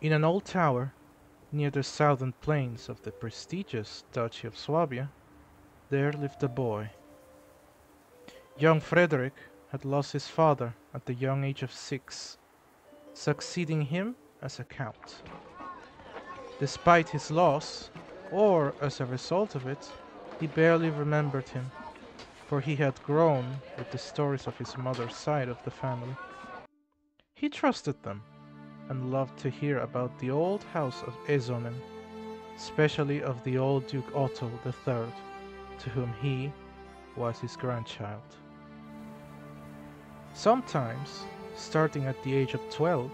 In an old tower near the southern plains of the prestigious Duchy of Swabia, there lived a boy. Young Frederick had lost his father at the young age of six, succeeding him as a count. Despite his loss, or as a result of it, he barely remembered him, for he had grown with the stories of his mother's side of the family. He trusted them and loved to hear about the old house of Ezonen, especially of the old Duke Otto III, to whom he was his grandchild. Sometimes, starting at the age of 12,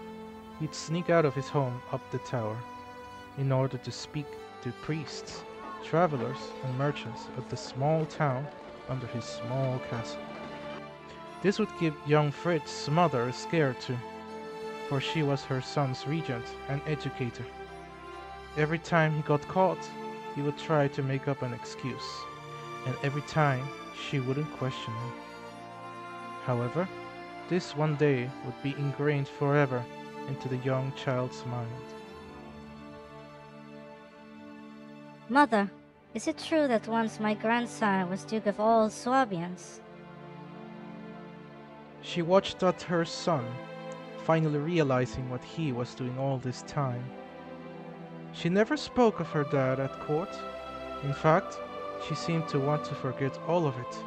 he'd sneak out of his home up the tower in order to speak to priests, travelers, and merchants of the small town under his small castle. This would give young Fritz's mother a scare too, for she was her son's regent and educator. Every time he got caught, he would try to make up an excuse, and every time she wouldn't question him. However, this one day would be ingrained forever into the young child's mind. Mother, is it true that once my grandsire was Duke of all Swabians? She watched at her son, finally realizing what he was doing all this time. She never spoke of her dad at court. In fact, she seemed to want to forget all of it,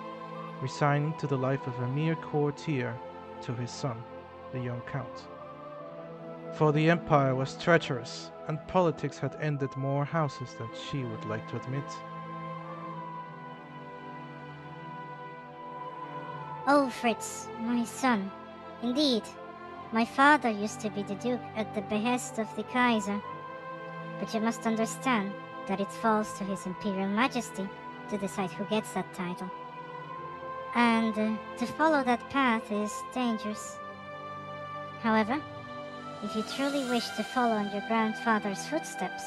resigning to the life of a mere courtier to his son, the young count. For the empire was treacherous, and politics had ended more houses than she would like to admit. Oh, Fritz, my son. Indeed, my father used to be the Duke at the behest of the Kaiser. But you must understand that it falls to His Imperial Majesty to decide who gets that title. And uh, to follow that path is dangerous. However, if you truly wish to follow in your grandfather's footsteps,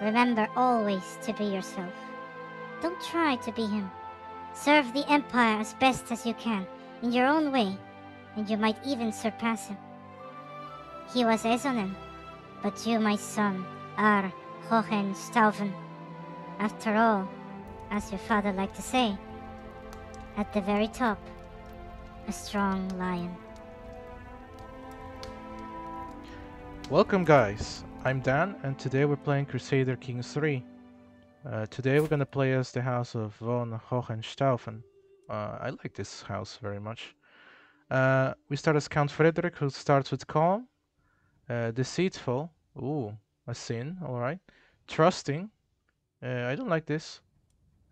remember always to be yourself. Don't try to be him. Serve the Empire as best as you can, in your own way, and you might even surpass him. He was Ezonen, but you, my son, are Hohenstaufen. After all, as your father liked to say, at the very top, a strong lion. Welcome guys, I'm Dan and today we're playing Crusader Kings 3. Uh, today we're gonna play as the house of von Hohenstaufen. Uh, I like this house very much. Uh, we start as Count Frederick who starts with calm, uh, deceitful, ooh, a sin, alright, trusting, uh, I don't like this,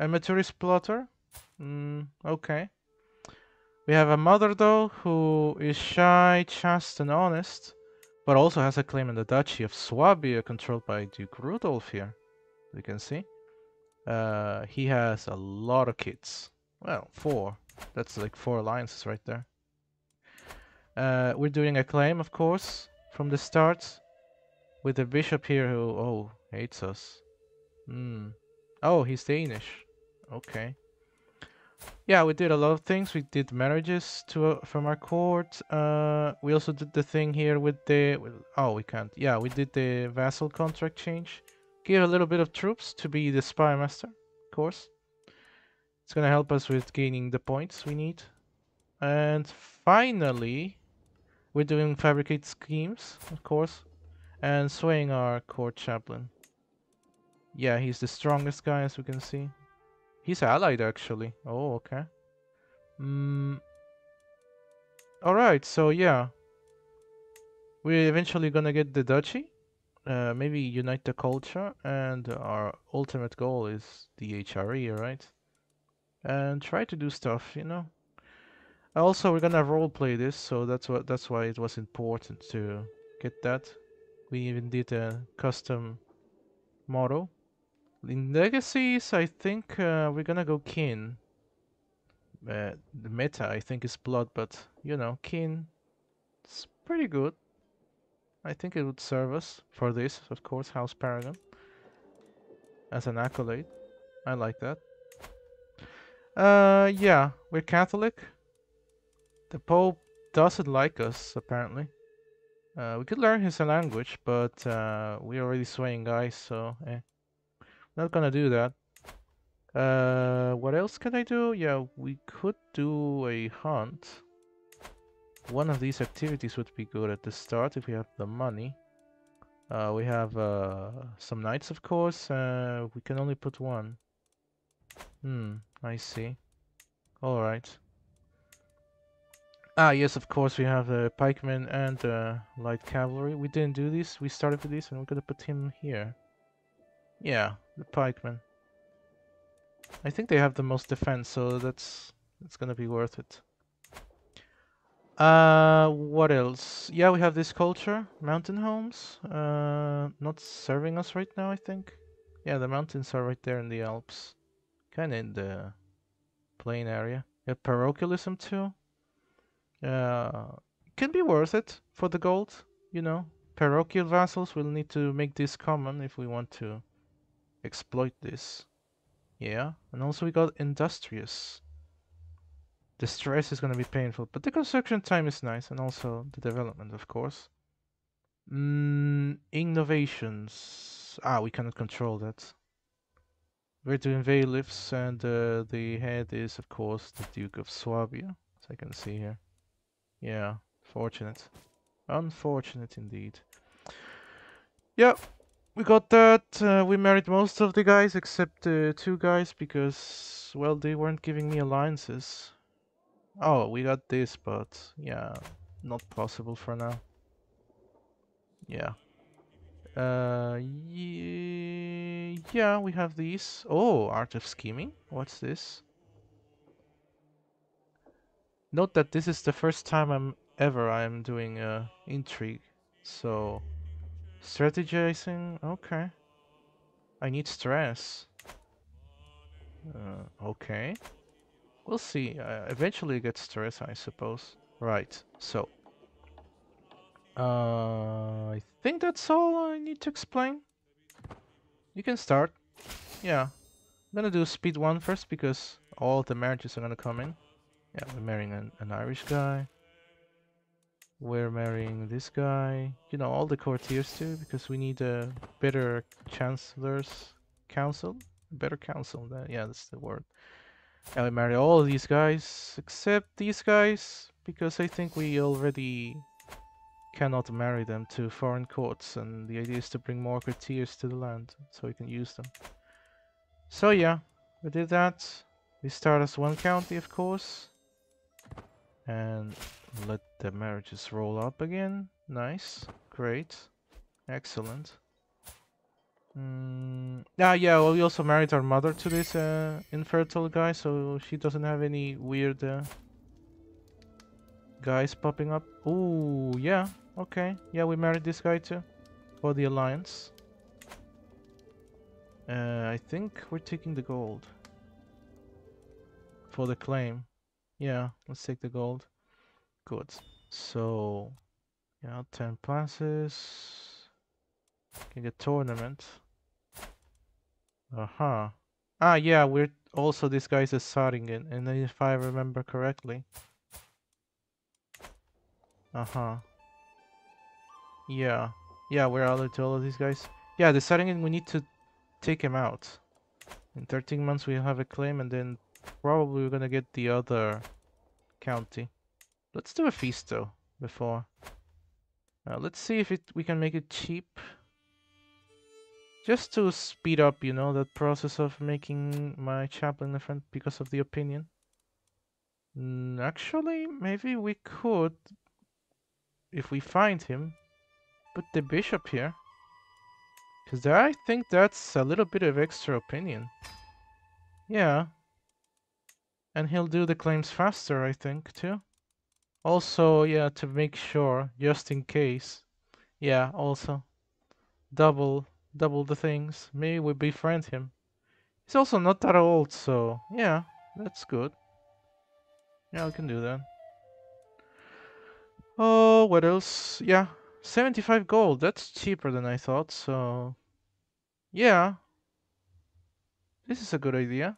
amateurist plotter, mm, okay. We have a mother though who is shy, chaste and honest but also has a claim in the Duchy of Swabia controlled by Duke Rudolf here. You can see. Uh, he has a lot of kids. Well, four. That's like four alliances right there. Uh, we're doing a claim, of course, from the start. With the bishop here who, oh, hates us. Hmm. Oh, he's Danish. Okay. Yeah, we did a lot of things. We did marriages to uh, from our court. Uh, we also did the thing here with the... Oh, we can't. Yeah, we did the vassal contract change. Give a little bit of troops to be the spy master, of course. It's gonna help us with gaining the points we need. And finally, we're doing fabricate schemes, of course. And swaying our court chaplain. Yeah, he's the strongest guy as we can see. He's allied actually. Oh, okay. Mm. Alright, so yeah. We're eventually gonna get the duchy. Uh, maybe unite the culture. And our ultimate goal is the HRE, right? And try to do stuff, you know. Also, we're gonna roleplay this, so that's what that's why it was important to get that. We even did a custom model in legacies, I think uh, we're gonna go kin. Uh, the meta, I think, is blood, but you know, kin. It's pretty good. I think it would serve us for this, of course, House Paragon. As an accolade. I like that. Uh, yeah, we're Catholic. The Pope doesn't like us, apparently. Uh, we could learn his language, but uh, we're already swaying guys, so eh. Not gonna do that. Uh, what else can I do? Yeah, we could do a hunt. One of these activities would be good at the start if we have the money. Uh, we have uh, some knights, of course. Uh, we can only put one. Hmm, I see. Alright. Ah, yes, of course, we have the pikemen and the light cavalry. We didn't do this. We started with this, and we're gonna put him here. Yeah, the pikemen. I think they have the most defense, so that's that's gonna be worth it. Uh, what else? Yeah, we have this culture, mountain homes. Uh, not serving us right now, I think. Yeah, the mountains are right there in the Alps, kind of in the plain area. Yeah, parochialism too. Uh, can be worth it for the gold, you know. Parochial vassals will need to make this common if we want to exploit this. Yeah, and also we got industrious. The stress is gonna be painful, but the construction time is nice, and also the development, of course. Mm, innovations. Ah, we cannot control that. We're doing bailiffs, and uh, the head is, of course, the Duke of Swabia, as I can see here. Yeah, fortunate. Unfortunate indeed. Yep, we got that. Uh, we married most of the guys except uh, two guys because, well, they weren't giving me alliances. Oh, we got this, but yeah, not possible for now. Yeah. Uh, yeah, we have these. Oh, Art of Scheming. What's this? Note that this is the first time I'm ever I'm doing uh, intrigue. So, strategizing, okay. I need stress. Uh, okay. We'll see. Uh, eventually get stress, I suppose. Right, so. Uh, I think that's all I need to explain. You can start. Yeah. I'm gonna do speed one first because all the marriages are gonna come in. Yeah, we're marrying an, an Irish guy. We're marrying this guy. You know, all the courtiers too, because we need a better chancellor's council. Better council, that, yeah, that's the word. And we marry all of these guys, except these guys, because I think we already cannot marry them to foreign courts, and the idea is to bring more courtiers to the land, so we can use them. So yeah, we did that. We start as one county, of course and let the marriages roll up again. Nice, great, excellent. Mm, ah, yeah, well, we also married our mother to this uh, infertile guy, so she doesn't have any weird uh, guys popping up. Ooh, yeah, okay. Yeah, we married this guy too, for the alliance. Uh, I think we're taking the gold for the claim. Yeah, let's take the gold. Good. So, yeah, 10 passes. Can get tournament. Uh-huh. Ah, yeah, we're also, this guy's a Zähringen, and if I remember correctly. Uh-huh. Yeah. Yeah, we're allied to all of these guys. Yeah, the Zähringen, we need to take him out. In 13 months we'll have a claim, and then Probably we're gonna get the other county. Let's do a feast though, before. Uh, let's see if it we can make it cheap. Just to speed up, you know, that process of making my chaplain a friend because of the opinion. Mm, actually, maybe we could, if we find him, put the bishop here. Because I think that's a little bit of extra opinion. Yeah, and he'll do the claims faster, I think, too. Also, yeah, to make sure, just in case. Yeah, also. Double, double the things. Maybe we befriend him. He's also not that old, so yeah, that's good. Yeah, we can do that. Oh, what else? Yeah, 75 gold. That's cheaper than I thought, so... Yeah. This is a good idea.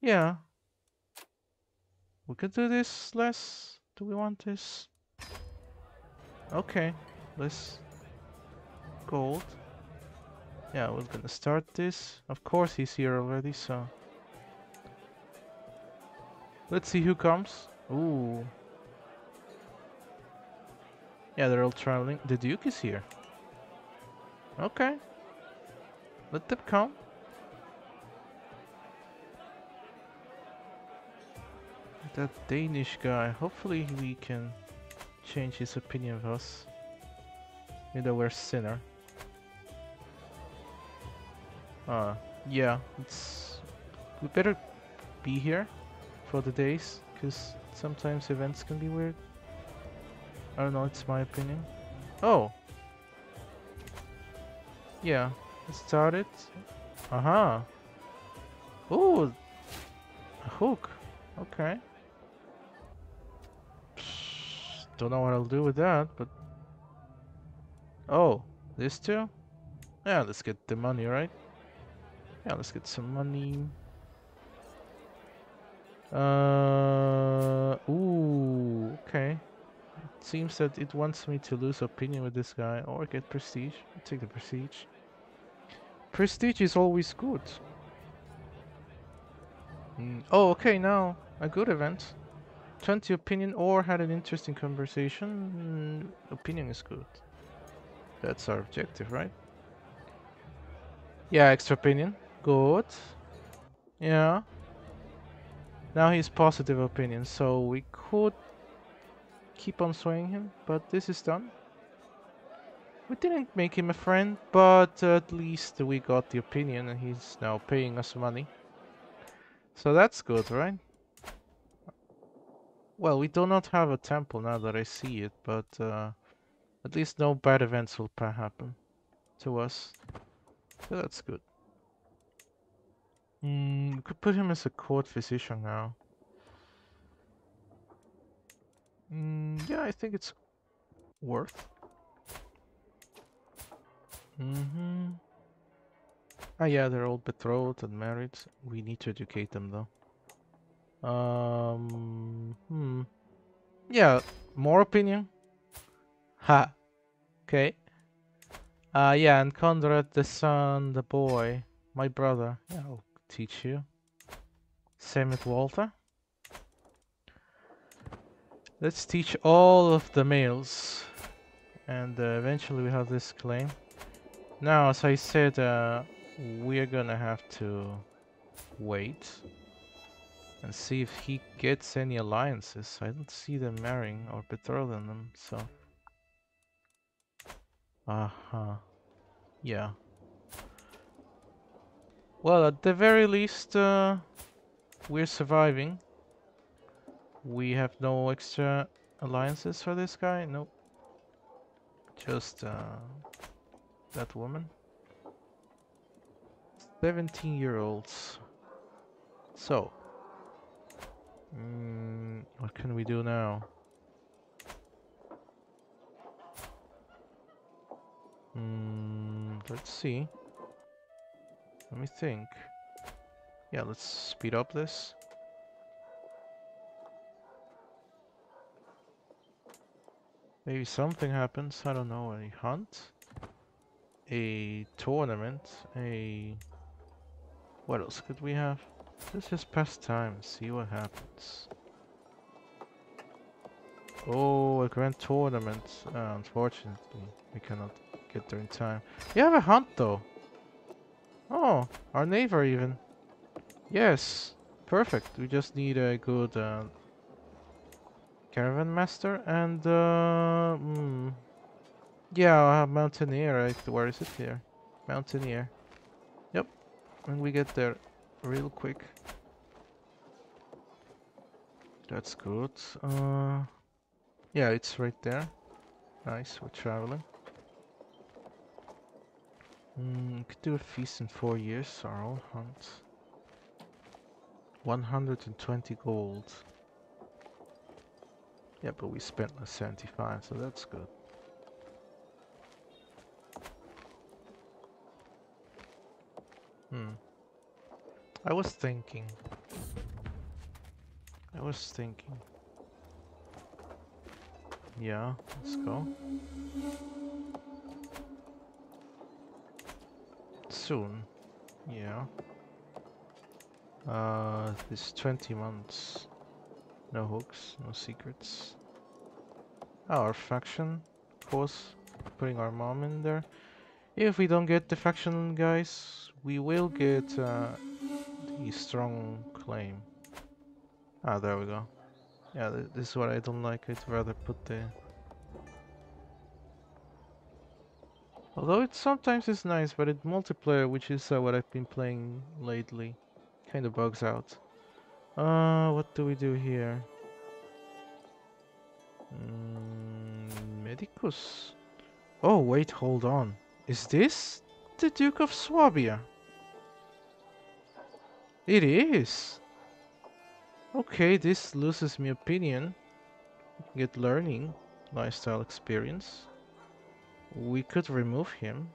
Yeah. We could do this less. Do we want this? Okay, let's gold. Yeah, we're gonna start this. Of course he's here already, so let's see who comes. Ooh. Yeah, they're all traveling. The Duke is here. Okay. Let them come. That Danish guy. Hopefully we can change his opinion of us. Even though we're sinner. Uh, yeah, it's... We better be here for the days, because sometimes events can be weird. I don't know, it's my opinion. Oh! Yeah, let's start it. Aha! Uh -huh. Ooh! A hook. Okay. Don't know what I'll do with that, but... Oh, this too? Yeah, let's get the money, right? Yeah, let's get some money. Uh, ooh, okay. It seems that it wants me to lose opinion with this guy or get prestige. I'll take the prestige. Prestige is always good. Mm. Oh, okay, now a good event. 20 opinion or had an interesting conversation. Mm, opinion is good. That's our objective, right? Yeah, extra opinion. Good. Yeah. Now he's positive opinion, so we could keep on swaying him, but this is done. We didn't make him a friend, but at least we got the opinion and he's now paying us money. So that's good, right? Well, we do not have a temple now that I see it, but uh, at least no bad events will happen to us. So that's good. Mm, we could put him as a court physician now. Mm, yeah, I think it's worth. Mm-hmm. Ah, yeah, they're all betrothed and married. We need to educate them, though. Um, hmm. Yeah, more opinion. Ha. Okay. Uh, yeah, and Conrad, the son, the boy, my brother. Yeah, I'll teach you. Same with Walter. Let's teach all of the males. And uh, eventually we have this claim. Now, as I said, uh, we're gonna have to wait and see if he gets any alliances. I don't see them marrying or betrothing them, so... Uh-huh. Yeah. Well, at the very least, uh, we're surviving. We have no extra alliances for this guy? Nope. Just, uh, that woman. 17 year olds. So, Mm, what can we do now? Mm, let's see. Let me think. Yeah, let's speed up this. Maybe something happens, I don't know, a hunt? A tournament? A... What else could we have? Let's just pass time, see what happens. Oh, a grand tournament. Uh, unfortunately, we cannot get there in time. You have a hunt though. Oh, our neighbor even. Yes, perfect. We just need a good uh, caravan master and uh, mm, yeah, mountaineer. Right? Where is it here? Mountaineer. Yep, when we get there real quick. That's good. Uh, yeah, it's right there. Nice, we're traveling. Mm, could do a feast in four years, own hunt. 120 gold. Yeah, but we spent like 75, so that's good. Hmm. I was thinking. I was thinking. Yeah, let's go. Soon. Yeah. Uh, this 20 months. No hooks, no secrets. Our faction, of course, putting our mom in there. If we don't get the faction guys, we will get uh, the strong claim. Ah, there we go. Yeah, th this is what I don't like. I'd rather put the... Although it sometimes is nice, but it multiplayer, which is uh, what I've been playing lately, kind of bugs out. Uh, what do we do here? Mm, Medicus. Oh, wait, hold on. Is this the Duke of Swabia? It is. Okay, this loses me opinion. Get learning, lifestyle experience. We could remove him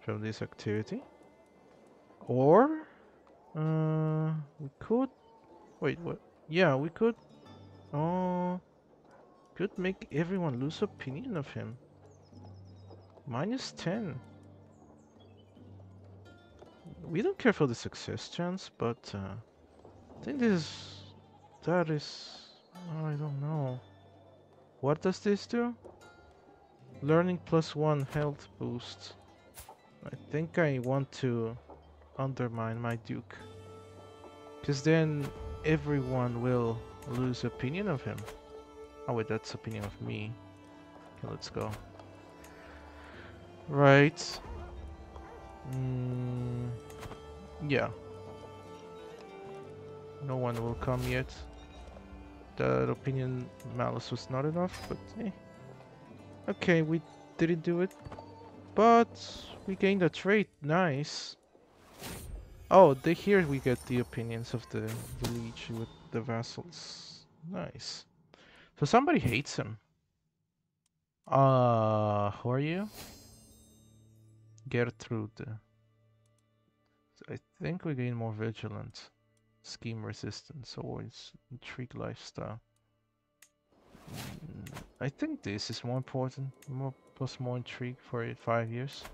from this activity. Or, uh, we could, wait, what? Yeah, we could, oh, could make everyone lose opinion of him. Minus 10. We don't care for the success chance, but uh, I think this that is I don't know. What does this do? Learning plus one health boost. I think I want to undermine my duke. Because then everyone will lose opinion of him. Oh wait, that's opinion of me. Okay, let's go. Right. Mm, yeah. No one will come yet. That opinion malice was not enough, but eh. Okay, we didn't do it. But we gained a trait. Nice. Oh, here we get the opinions of the, the liege with the vassals. Nice. So somebody hates him. Uh, who are you? Gertrude. I think we gain more vigilant, scheme resistance, always intrigue lifestyle. Mm, I think this is more important, more plus more intrigue for five years.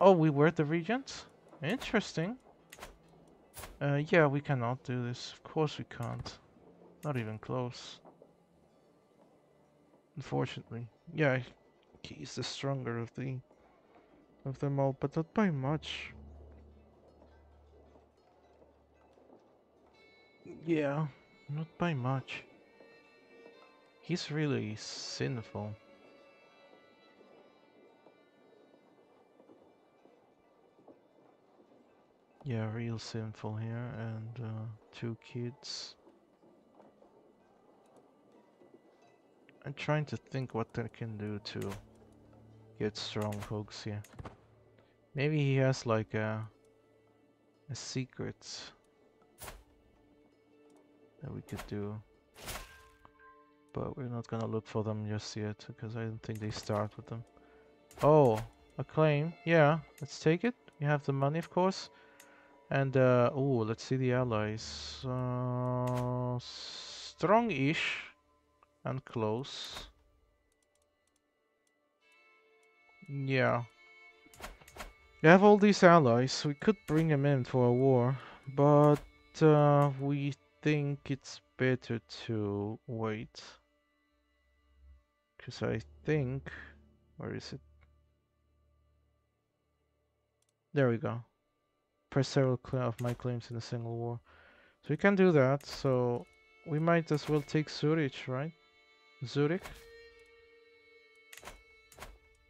Oh, we were the regent? Interesting. Uh, yeah, we cannot do this. Of course we can't. Not even close. Unfortunately. Yeah, he's the stronger of the of them all, but not by much. Yeah, not by much. He's really sinful. Yeah, real sinful here, and uh, two kids. I'm trying to think what I can do to get strong folks here. Maybe he has like a, a secret that we could do. But we're not gonna look for them just yet, because I don't think they start with them. Oh, a claim. Yeah, let's take it. We have the money, of course. And, uh, oh, let's see the allies. Uh, Strong-ish and close. Yeah. We have all these allies. We could bring them in for a war. But uh, we think it's better to wait. Because I think... Where is it? There we go. Press several of my claims in a single war. So we can do that. So we might as well take Zurich, right? Zurich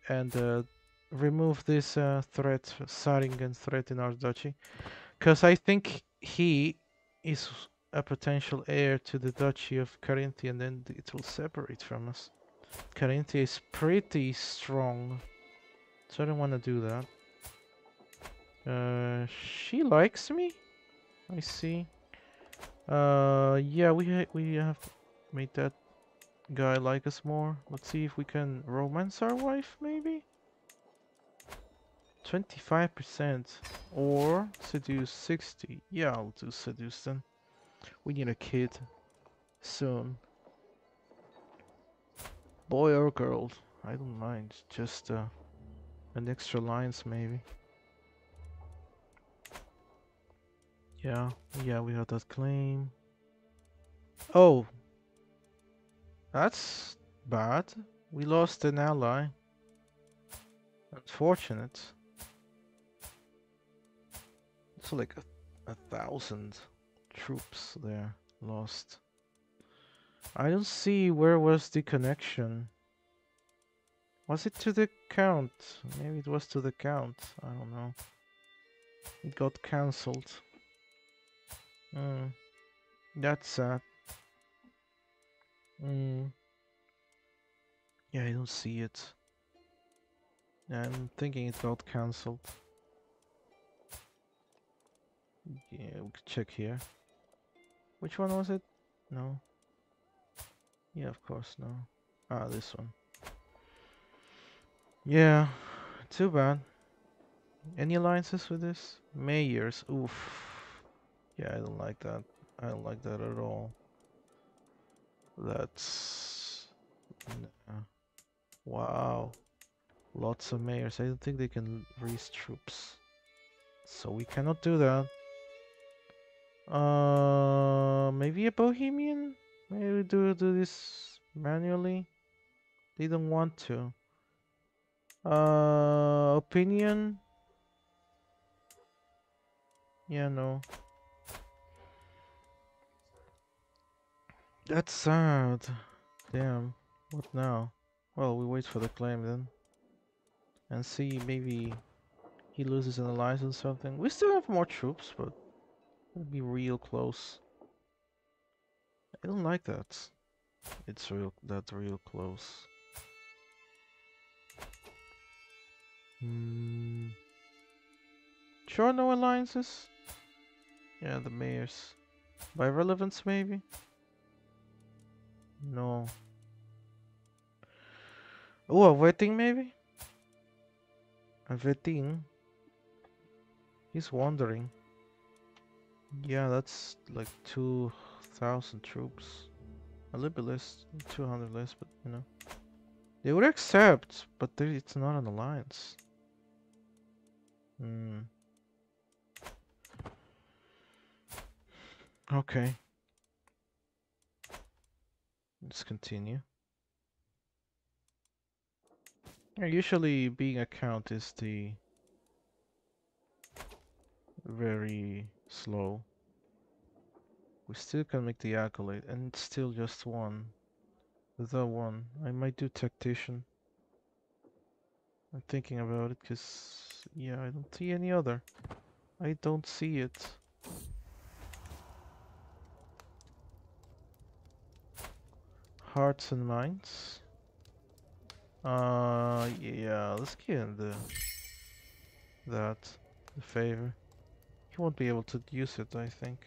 and uh, remove this uh, threat, Zähringen threat in our duchy. Because I think he is a potential heir to the duchy of Carinthia and then it will separate from us. Carinthia is pretty strong, so I don't want to do that. Uh, she likes me? I see. Uh, yeah, we ha we have made that guy like us more. Let's see if we can romance our wife, maybe? 25% or seduce 60. Yeah, I'll do seduce then. We need a kid soon. Boy or girl, I don't mind. Just uh, an extra lines maybe. Yeah, yeah, we have that claim. Oh, that's bad. We lost an ally. Unfortunate. It's like a, a thousand troops there lost. I don't see where was the connection. Was it to the count? Maybe it was to the count. I don't know. It got cancelled. Hmm. That's sad. Hmm. Yeah, I don't see it. I'm thinking it got cancelled. Yeah, we could check here. Which one was it? No. Yeah, of course, no. Ah, this one. Yeah, too bad. Any alliances with this? Mayors, oof. Yeah, I don't like that. I don't like that at all. That's... Wow. Lots of mayors. I don't think they can raise troops. So we cannot do that. Uh, maybe a Bohemian? Maybe we do, do this manually? They don't want to. Uh, opinion? Yeah, no. That's sad. Damn. What now? Well, we wait for the claim then. And see, maybe he loses an alliance or something. We still have more troops, but it'll be real close. I don't like that. It's real that real close. Hmm. Sure, no alliances? Yeah, the mayors. By relevance, maybe? No. Oh, a wedding, maybe? A wedding? He's wandering. Yeah, that's like 2,000 troops. A little bit less, 200 less, but you know. They would accept, but it's not an alliance. Hmm. Okay. Let's continue. usually being a count is the very slow. We still can make the accolade and it's still just one. The one. I might do tactician. I'm thinking about it because yeah, I don't see any other. I don't see it. Hearts and minds. Uh, yeah, let's give him the that the favor. He won't be able to use it, I think.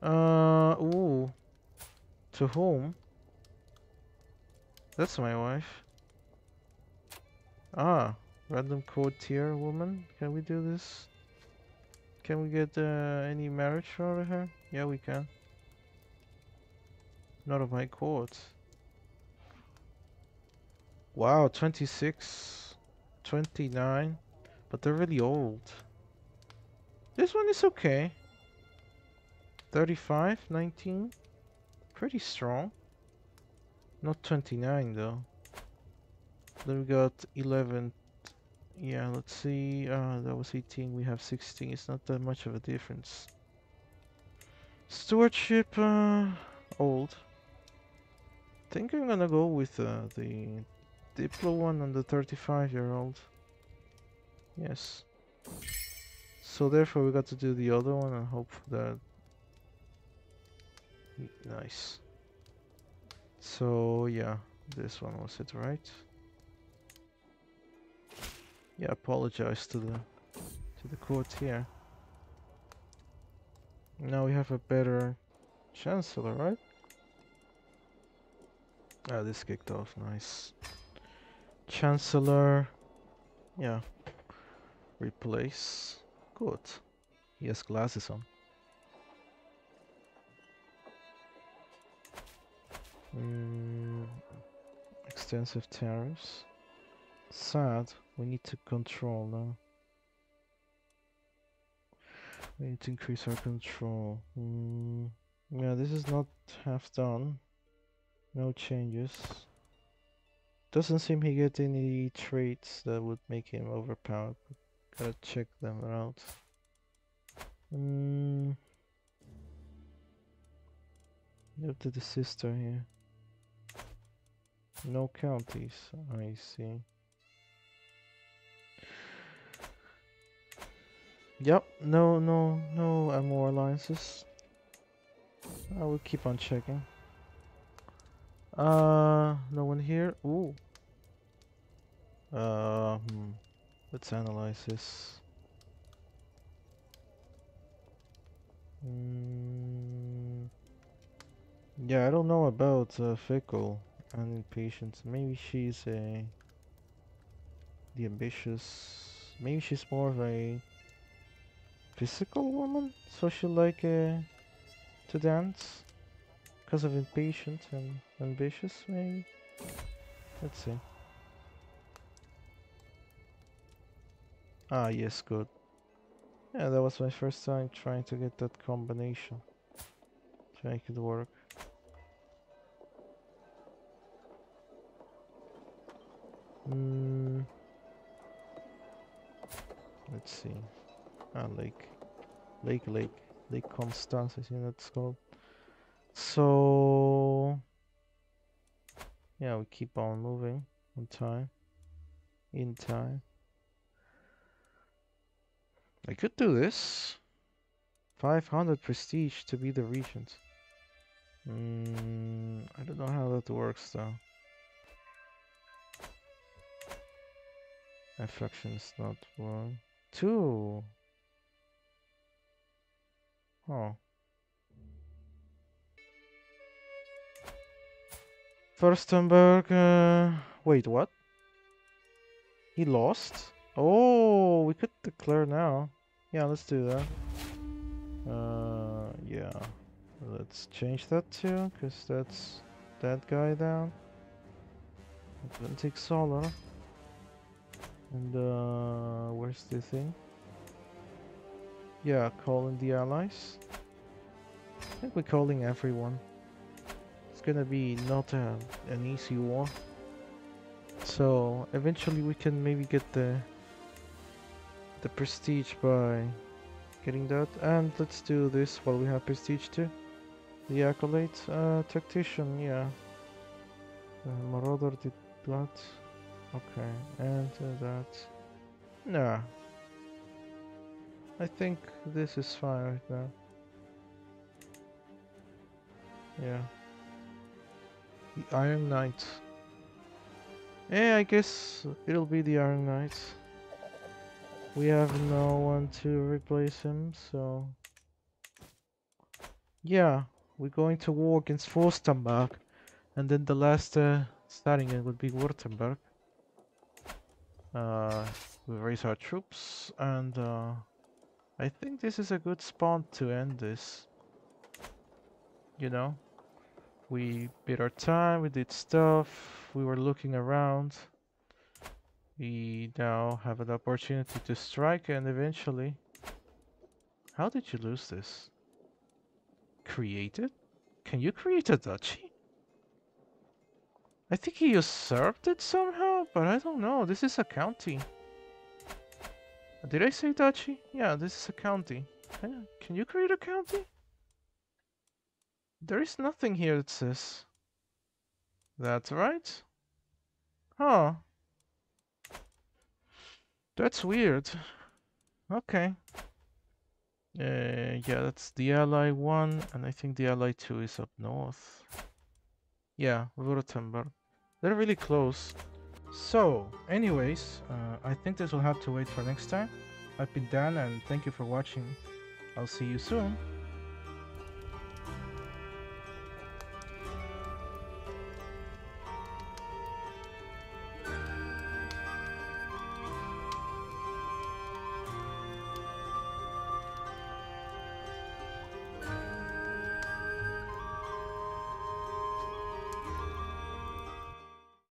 Uh, ooh. To whom? That's my wife. Ah, random courtier woman. Can we do this? Can we get uh, any marriage of her? Yeah, we can. Not of my court. Wow, 26, 29, but they're really old. This one is okay. 35, 19, pretty strong. Not 29 though. Then we got 11. Yeah, let's see. Uh, that was 18. We have 16. It's not that much of a difference. Stewardship, uh, old. Think I'm gonna go with uh, the Diplo one and the 35 year old. Yes. So therefore we got to do the other one and hope that... Nice. So yeah, this one was it, right? Yeah, apologize to the to the court here. Now we have a better chancellor, right? Ah, this kicked off, nice. Chancellor. Yeah. Replace. Good. He has glasses on. Mm, extensive tariffs. Sad. We need to control now. We need to increase our control. Mm, yeah, this is not half done. No changes. Doesn't seem he get any traits that would make him overpowered. Gotta check them out. Mm. Up to the sister here. No counties, I see. Yep, no, no, no more alliances. I will keep on checking. Uh, no one here. Ooh. Uh, hmm. Let's analyze this. Mm, yeah, I don't know about uh, Fickle and Impatient. Maybe she's a... The ambitious... Maybe she's more of a physical woman, so she like uh, to dance because of impatient and ambitious, maybe. Let's see. Ah, yes, good. Yeah, that was my first time trying to get that combination to make it work. Hmm. Let's see. Ah, lake. Lake, lake. Lake Constance, I think that's called. So... Yeah, we keep on moving on time. In time. I could do this. 500 prestige to be the regent. Mm, I don't know how that works though. Affection is not one. Two. Oh. Furstenberg, uh, wait, what? He lost? Oh, we could declare now. Yeah, let's do that. Uh, yeah. Let's change that too, because that's that guy down. Atlantic Solar. And, uh, where's the thing? Yeah, calling the allies. I think we're calling everyone. It's gonna be not an easy war. So eventually we can maybe get the the prestige by getting that. And let's do this while we have prestige too. The accolade uh, tactician, yeah. Marauder did that. Okay, and uh, that. Nah, I think this is fine right now. Yeah. The Iron Knight. Yeah, I guess it'll be the Iron Knight. We have no one to replace him, so... Yeah, we're going to war against Fürstenberg. And then the last uh, starting it would be Württemberg. Uh, we raise our troops and uh, I think this is a good spot to end this. You know? We bid our time, we did stuff, we were looking around. We now have an opportunity to strike and eventually... How did you lose this? Created? Can you create a duchy? I think he usurped it somehow, but I don't know. This is a county. Did I say duchy? Yeah, this is a county. Can, can you create a county? There is nothing here that says. That's right. Huh. That's weird. Okay. Uh, yeah, that's the ally 1, and I think the ally 2 is up north. Yeah, Württemberg. They're really close. So, anyways, uh, I think this will have to wait for next time. I've been Dan and thank you for watching. I'll see you soon.